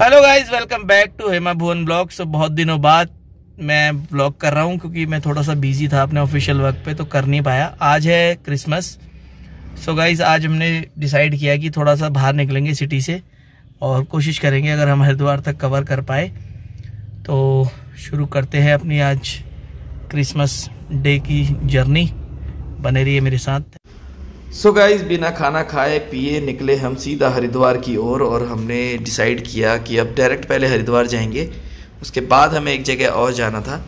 Hello guys welcome back to Hema Bhuvan blog so बहुत दिनों बाद मैं ब्लॉग कर रहा हूँ क्योंकि मैं थोड़ा सा बिज़ी था अपने ऑफिशियल वर्क पे तो कर नहीं पाया। आज है क्रिसमस सो गाइस आज हमने डिसाइड किया कि थोड़ा सा बाहर निकलेंगे सिटी से और कोशिश करेंगे अगर हम हरिद्वार तक कवर कर पाए। तो शुरू करते हैं अपनी आज क्रिसमस डे की जर्नी बने रहिए मेरे साथ। सो so बिना खाना खाए पिए निकले हम सीधा हरिद्वार की ओर और, और हमने डिसाइड किया कि अब डायरेक्ट पहले हरिद्वार जाएँगे। उसके बाद हमें एक जगह और जाना था।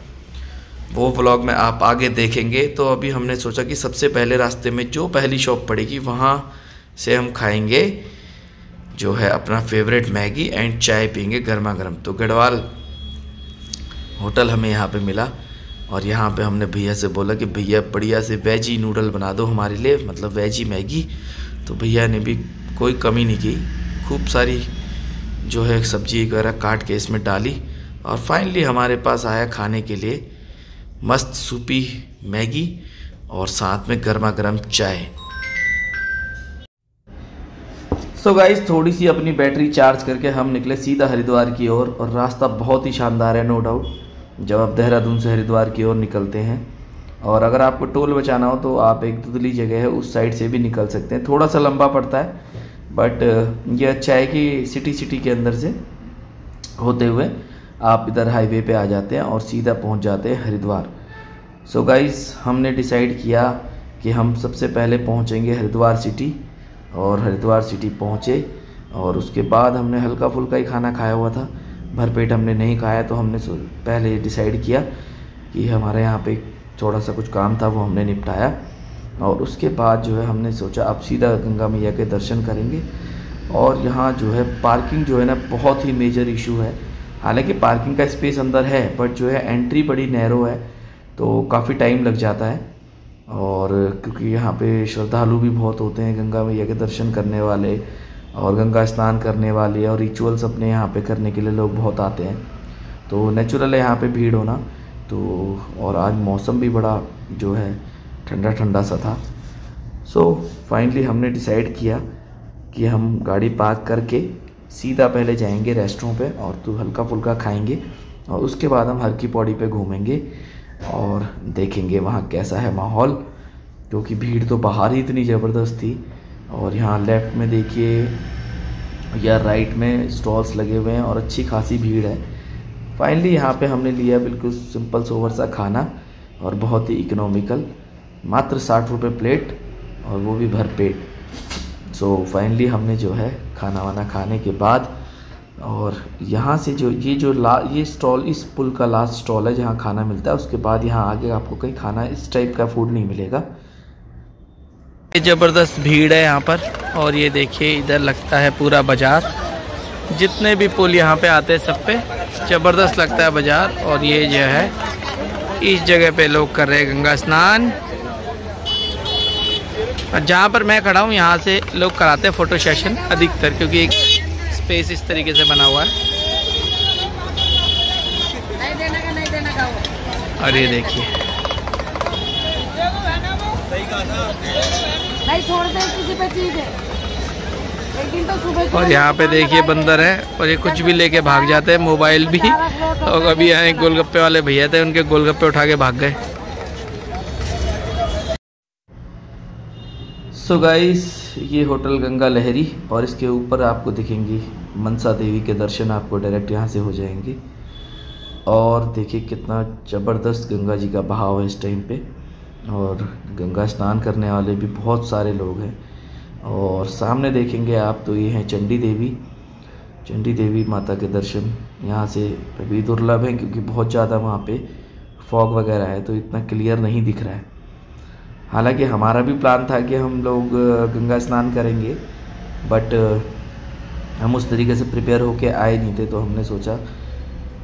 वो व्लॉग में आप आगे देखेंगे। तो अभी हमने सोचा कि सबसे पहले रास्ते में जो पहली शॉप पड़ेगी वहाँ से हम खाएँगे जो है अपना फेवरेट मैगी एंड चाय पियेंगे गर्मा गर्म तो गढ़वाल होटल हमें यहाँ पे मिला। और यहाँ पे हमने भैया से बोला कि भैया बढ़िया से वेजी नूडल बना दो हमारे लिए मतलब वेजी मैगी। तो भैया ने भी कोई कमी नहीं की। खूब सारी जो है सब्ज़ी वगैरह काट के इसमें डाली और फाइनली हमारे पास आया खाने के लिए मस्त सूपी मैगी और साथ में गर्मा गर्म चाय। सो so गाइस थोड़ी सी अपनी बैटरी चार्ज करके हम निकले सीधा हरिद्वार की ओर और, और रास्ता बहुत ही शानदार है नो डाउट जब आप देहरादून से हरिद्वार की ओर निकलते हैं, और अगर आपको टोल बचाना हो तो आप एक दुदली जगह है, उस साइड से भी निकल सकते हैं। थोड़ा सा लंबा पड़ता है बट ये अच्छा है कि सिटी सिटी के अंदर से होते हुए आप इधर हाईवे पे आ जाते हैं और सीधा पहुँच जाते हैं हरिद्वार। सो so गाइस हमने डिसाइड किया कि हम सबसे पहले पहुँचेंगे हरिद्वार सिटी और हरिद्वार सिटी पहुँचे, और उसके बाद हमने हल्का फुल्का ही खाना खाया हुआ था। भरपेट हमने नहीं खाया तो हमने पहले डिसाइड किया कि हमारे यहाँ पे थोड़ा सा कुछ काम था, वो हमने निपटाया। और उसके बाद जो है हमने सोचा, अब सीधा गंगा मैया के दर्शन करेंगे। और यहाँ जो है पार्किंग जो है ना, बहुत ही मेजर इशू है। हालाँकि पार्किंग का स्पेस अंदर है बट जो है एंट्री बड़ी नैरो है तो काफ़ी टाइम लग जाता है। और क्योंकि यहाँ पे श्रद्धालु भी बहुत होते हैं गंगा मैया के दर्शन करने वाले। और गंगा स्नान करने वाले और रिचुअल्स अपने यहाँ पे करने के लिए लोग बहुत आते हैं। तो नेचुरल है यहाँ पे भीड़ होना। तो और आज मौसम भी बड़ा जो है ठंडा ठंडा सा था। सो so, फाइनली हमने डिसाइड किया कि हम गाड़ी पार्क करके सीधा पहले जाएँगे रेस्टोरों पे और तो हल्का फुल्का खाएँगे और उसके बाद हम हर की पौड़ी पे घूमेंगे और देखेंगे वहाँ कैसा है माहौल क्योंकि भीड़ तो बाहर ही इतनी ज़बरदस्त थी। और यहाँ लेफ़्ट में देखिए, या राइट में स्टॉल्स लगे हुए हैं और अच्छी खासी भीड़ है। फाइनली यहाँ पे हमने लिया बिल्कुल सिंपल सोवर सा खाना और बहुत ही इकोनॉमिकल मात्र साठ रुपये प्लेट और वो भी भर पेट। सो फाइनली हमने जो है खाना वाना खाने के बाद और यहाँ से जो, ये जो ला, ये स्टॉल इस पुल का लास्ट स्टॉल है जहाँ खाना मिलता है, उसके बाद यहाँ आगे आपको कहीं खाना, इस टाइप का फ़ूड नहीं मिलेगा। ज़बरदस्त भीड़ है यहाँ पर और ये देखिए, इधर लगता है पूरा बाज़ार। जितने भी पुल यहाँ पे आते हैं सब पे ज़बरदस्त लगता है बाज़ार और ये जो है, इस जगह पे लोग कर रहे हैं गंगा स्नान। और जहाँ पर मैं खड़ा हूँ, यहाँ से लोग कराते हैं फ़ोटो सेशन अधिकतर क्योंकि एक स्पेस इस तरीके से बना हुआ है। और ये देखिए। तो और यहाँ पे देखिए बंदर है और ये कुछ भी लेके भाग जाते हैं मोबाइल भी। और अभी यहाँ गोलगप्पे वाले भैया थे उनके गोलगप्पे उठा के भाग गए। सो so गाइस ये होटल गंगा लहरी और इसके ऊपर आपको दिखेंगी मनसा देवी के दर्शन आपको डायरेक्ट यहाँ से हो जाएँगे। और देखिए कितना ज़बरदस्त गंगा जी का बहाव है इस टाइम पे। और गंगा स्नान करने वाले भी बहुत सारे लोग हैं। और सामने देखेंगे आप तो ये हैं चंडी देवी। चंडी देवी माता के दर्शन। यहाँ से अभी दुर्लभ हैं क्योंकि बहुत ज़्यादा वहाँ पे फॉग वगैरह है तो इतना क्लियर नहीं दिख रहा है। हालाँकि हमारा भी प्लान था कि हम लोग गंगा स्नान करेंगे बट हम उस तरीके से प्रिपेयर होके आए नहीं थे तो हमने सोचा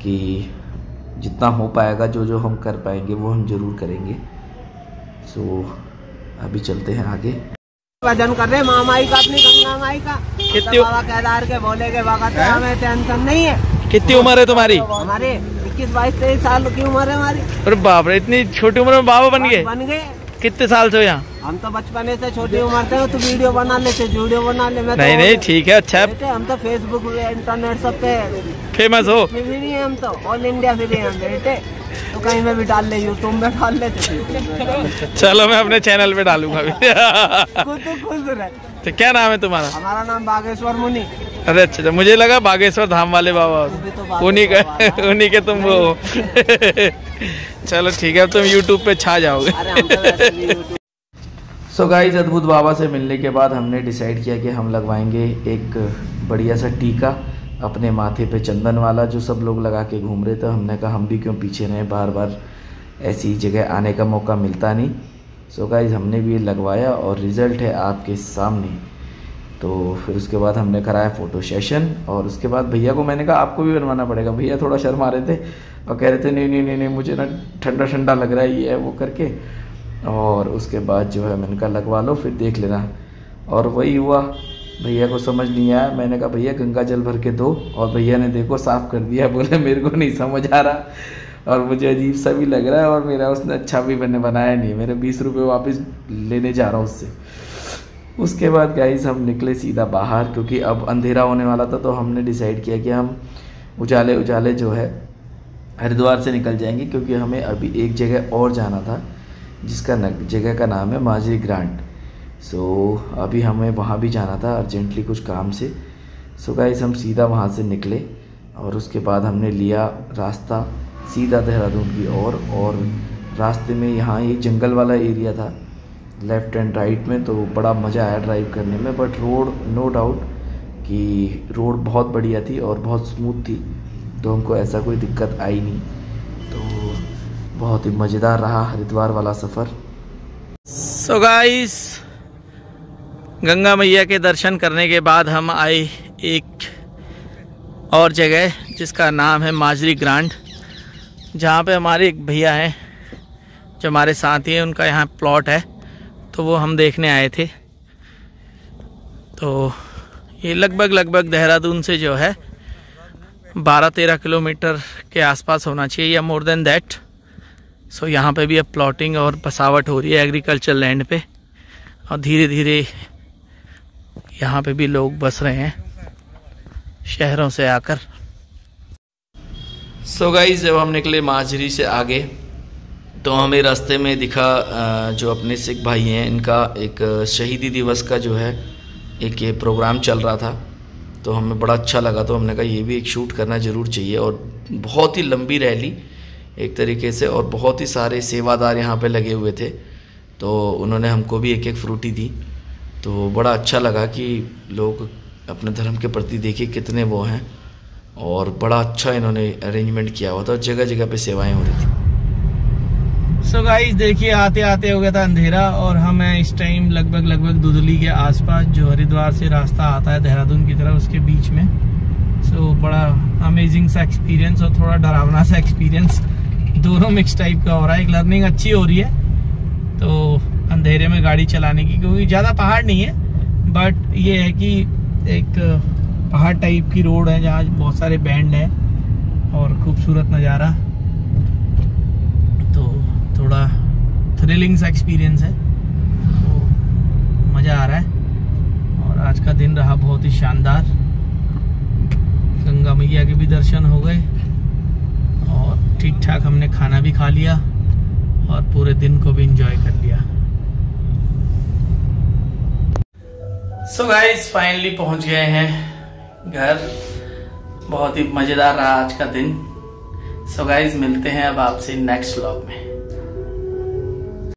कि जितना हो पाएगा जो जो हम कर पाएँगे, वो हम ज़रूर करेंगे। सो अभी चलते हैं आगे। भजन कर रहे माँ माई का अपनी गंगा माई का। कितनी बाबा केदार के बोले के वक्त हमें टेंशन नहीं है। कितनी उम्र है तुम्हारी? हमारे इक्कीस बाईस तेईस साल की उम्र है हमारी। अरे बाप रे इतनी छोटी उम्र में बाबा बन गए। बन गए। कितने साल से हो यहाँ? हम तो बचपन से छोटी उम्र से तू वीडियो बना लेते वीडियो बना ले। मैं नहीं तो नहीं नहीं ठीक है अच्छा। है हम तो फेसबुक इंटरनेट सब पे फ़ेमस हो। फ्री हैं हम तो। ऑल इंडिया फ्री हैं बेटे। तो कहीं में भी डाल ले यूट्यूब में डाल ले तो चलो मैं अपने चैनल पे डालूँगा अभी खुद तो खुश रहे। तो क्या नाम है तुम्हारा? हमारा नाम बागेश्वर मुनि। अरे अच्छा अच्छा मुझे लगा बागेश्वर धाम वाले बाबा। तो उन्हीं का उन्हीं के तुम वो चलो ठीक है अब तुम यूट्यूब पे छा जाओगे। हम तो सो गाइस अद्भुत बाबा से मिलने के बाद हमने डिसाइड किया कि हम लगवाएँगे एक बढ़िया सा टीका। अपने माथे पे चंदन वाला जो सब लोग लगा के घूम रहे थे, हमने कहा, हम भी क्यों पीछे रहें? बार बार ऐसी जगह आने का मौका मिलता नहीं। सो गाइस हमने भी लगवाया और रिज़ल्ट है आपके सामने। तो फिर उसके बाद हमने कराया फ़ोटो सेशन और उसके बाद भैया को मैंने कहा, आपको भी बनवाना पड़ेगा। भैया थोड़ा शर्मा रहे थे और कह रहे थे, नहीं नहीं नहीं नहीं, मुझे ना ठंडा ठंडा लग रहा है, ये है, वो करके। और उसके बाद जो है मैंने कहा, लगवा लो, फिर देख लेना। और वही हुआ। भैया को समझ नहीं आया। मैंने कहा, भैया, गंगा जल भर के दो। और भैया ने देखो, साफ़ कर दिया, बोले, मेरे को नहीं समझ आ रहा। और मुझे अजीब सा भी लग रहा है और मेरा उसने अच्छा भी मैंने बनाया नहीं मेरे बीस रुपये वापस लेने जा रहा हूँ उससे। उसके बाद गाइस हम निकले सीधा बाहर, क्योंकि अब अंधेरा होने वाला था तो हमने डिसाइड किया कि हम उजाले उजाले जो है, हरिद्वार से निकल जाएँगे, क्योंकि हमें अभी एक जगह और जाना था, जिसका जगह का नाम है माजरी ग्रांट। सो so, अभी हमें वहाँ भी जाना था अर्जेंटली कुछ काम से। सो so, गाइस हम सीधा वहाँ से निकले और उसके बाद हमने लिया रास्ता सीधा देहरादून की ओर और, और रास्ते में यहाँ ये जंगल वाला एरिया था लेफ़्ट एंड राइट में तो बड़ा मज़ा आया ड्राइव करने में। बट रोड नो डाउट कि रोड बहुत बढ़िया थी और बहुत स्मूथ थी तो हमको ऐसा कोई दिक्कत आई नहीं। तो बहुत ही मज़ेदार रहा हरिद्वार वाला सफ़र। सो so गाइस गंगा मैया के दर्शन करने के बाद हम आए एक और जगह जिसका नाम है माजरी ग्रांड, जहाँ पे हमारे एक भैया हैं, जो हमारे साथी हैं, उनका यहाँ प्लॉट है तो वो हम देखने आए थे। तो ये लगभग लगभग देहरादून से जो है 12-13 किलोमीटर के आसपास होना चाहिए, या मोर देन दैट सो यहाँ पे भी अब प्लॉटिंग और बसावट हो रही है एग्रीकल्चर लैंड पे, और धीरे धीरे यहाँ पे भी लोग बस रहे हैं शहरों से आकर। सो गाइस जब हम निकले माजरी से आगे तो हमें रास्ते में दिखा जो अपने सिख भाई हैं, इनका एक शहीदी दिवस का जो है, एक ये प्रोग्राम चल रहा था। तो हमें बड़ा अच्छा लगा तो हमने कहा ये भी एक शूट करना ज़रूर चाहिए और बहुत ही लंबी रैली, एक तरीके से, और बहुत ही सारे सेवादार यहाँ पे लगे हुए थे। तो उन्होंने हमको भी एक एक फ्रूटी दी। तो बड़ा अच्छा लगा कि लोग अपने धर्म के प्रति देखिए कितने वो हैं और बड़ा अच्छा इन्होंने अरेंजमेंट किया हुआ था जगह जगह पे सेवाएँ हो रही थी। सो गाइस देखिए आते आते हो गया था अंधेरा और हम हैं इस टाइम लगभग लगभग दुधली के आसपास जो हरिद्वार से रास्ता आता है देहरादून की तरफ़ उसके बीच में। सो so, बड़ा अमेजिंग सा एक्सपीरियंस और थोड़ा डरावना सा एक्सपीरियंस दोनों मिक्स टाइप का हो रहा है। एक लर्निंग अच्छी हो रही है। तो अंधेरे में गाड़ी चलाने की, क्योंकि ज़्यादा पहाड़ नहीं है बट ये है कि एक पहाड़ टाइप की रोड है जहाँ बहुत सारे बैंड है और खूबसूरत नज़ारा। तो थोड़ा थ्रिलिंग सा एक्सपीरियंस है। तो मज़ा आ रहा है। और आज का दिन रहा बहुत ही शानदार। गंगा मैया के भी दर्शन हो गए। और ठीक ठाक हमने खाना भी खा लिया और पूरे दिन को भी एंजॉय कर लिया। सो गाइस फाइनली पहुँच गए हैं घर। बहुत ही मज़ेदार रहा आज का दिन। सो so गाइस मिलते हैं अब आपसे नेक्स्ट व्लॉग में।